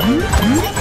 Mm-hmm.